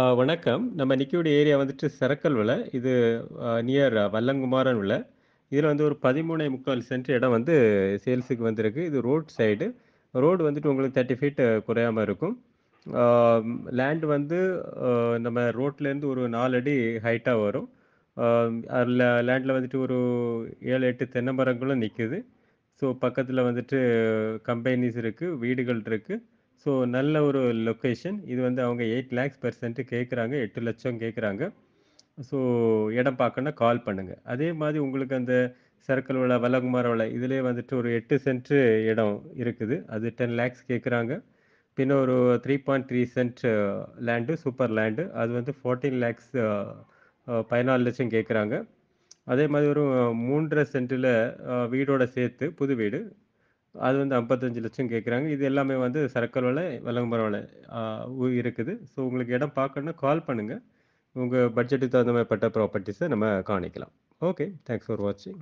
ஆ வணக்கம். நம்ம நிக்கக்கூடிய ஏரியா வந்துட்டு சரக்கல் விலை இது நியர் வல்லங்குமாரன் விலை இதில் வந்து ஒரு 13.25 சென்ட் இடம் வந்து சேல்ஸுக்கு வந்திருக்கு. இது ரோட் சைடு. ரோடு வந்துட்டு உங்களுக்கு 30 ஃபீட் குறையாம இருக்கும். லேண்ட் வந்து நம்ம ரோட்லேருந்து ஒரு நாலு அடி ஹைட்டாக வரும். அதில் லேண்டில் வந்துட்டு ஒரு 7, 8 தென்னை மரங்களும் நிற்குது ஸோ பக்கத்தில் வந்துட்டு கம்பெனிஸ் இருக்குது வீடுகள் இருக்குது ஸோ நல்ல ஒரு லொக்கேஷன். இது வந்து அவங்க எயிட் லேக்ஸ் பெர்சன்ட்டு கேட்குறாங்க எட்டு லட்சம் கேட்குறாங்க. ஸோ இடம் பார்க்கணுன்னா கால் பண்ணுங்கள் அதே மாதிரி உங்களுக்கு அந்த சர்க்கிள் உள்ள வல்லகுமார உள்ள இதிலே வந்துட்டு ஒரு எட்டு சென்ட்டு இடம் இருக்குது. அது 10 லேக்ஸ் கேட்குறாங்க. பின்ன ஒரு 3.3 சென்ட் லேண்டு சூப்பர் லேண்டு. அது வந்து 14 லேக்ஸ் பதினாலு லட்சம் கேட்குறாங்க. அதே மாதிரி ஒரு மூன்றரை சென்ட்டில் வீடோட சேர்த்து புது வீடு. அது வந்து 55,00,000 கேட்குறாங்க. இது எல்லாமே வந்து சரக்கல் வலை விளம்பர வலை இருக்குது. ஸோ உங்களுக்கு இடம் பார்க்கணுன்னா கால் பண்ணுங்கள் உங்கள் பட்ஜெட்டுக்கு தகுந்த மாதிரிப்பட்ட ப்ராப்பர்ட்டிஸை நம்ம காணிக்கலாம். ஓகே. தேங்க்ஸ் ஃபார் வாட்சிங்.